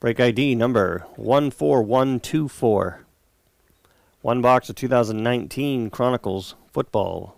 Break ID number 14124. One box of 2019 Chronicles football.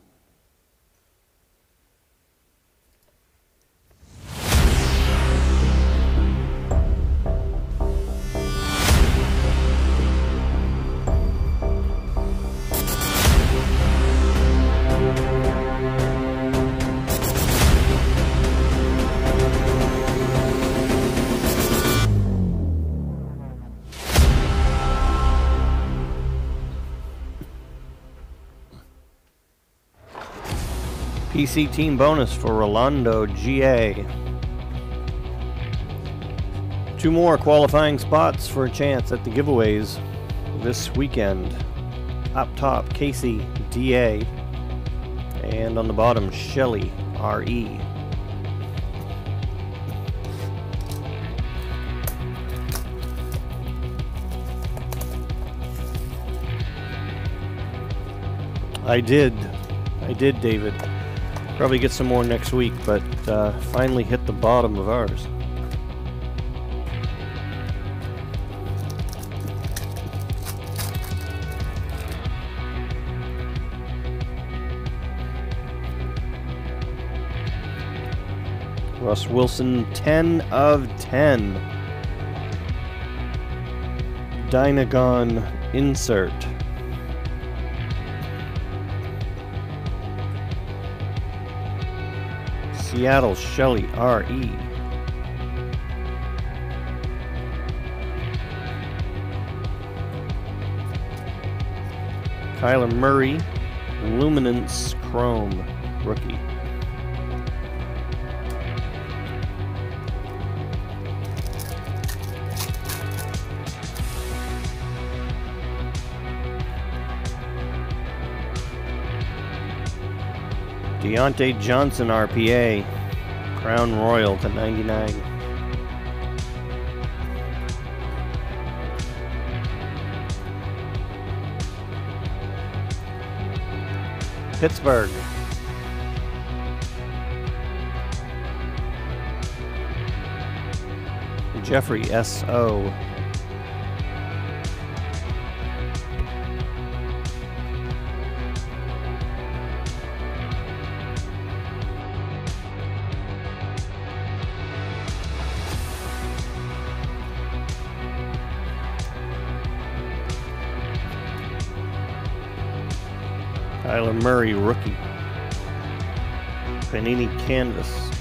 PC team bonus for Rolando GA. Two more qualifying spots for a chance at the giveaways this weekend. Up top, Casey DA. And on the bottom, Shelly RE. I did. I did, David. Probably get some more next week, but uh, finally hit the bottom of ours. Russ Wilson, 10 of 10. Dynagon insert. Seattle Shelley R.E. Kyler Murray, Luminance Chrome, rookie. Diontae Johnson RPA, Crown Royale to 99. Pittsburgh. Jeffrey S.O. Kyler Murray, rookie. Panini Canvas.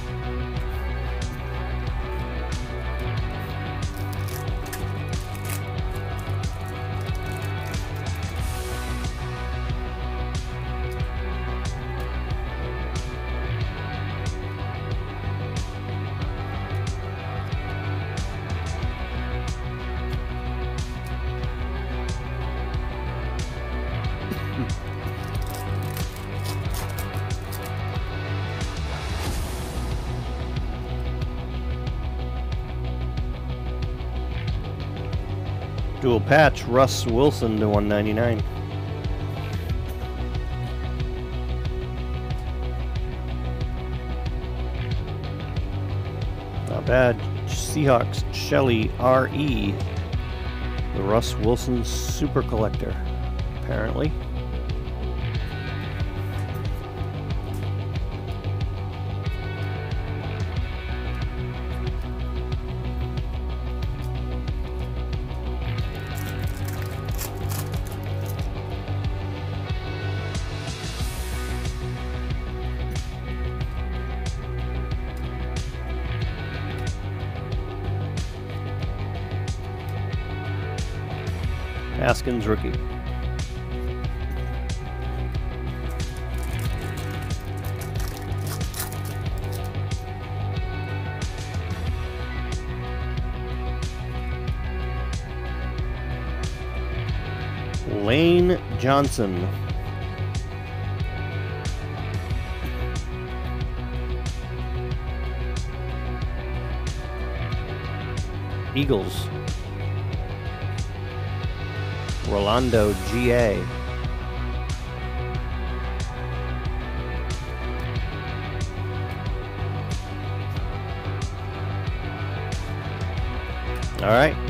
Dual patch, Russ Wilson to 199. Not bad. Seahawks, Shelly RE. The Russ Wilson Super Collector, apparently. Haskins rookie. Lane Johnson. Eagles. Rolando GA. All right.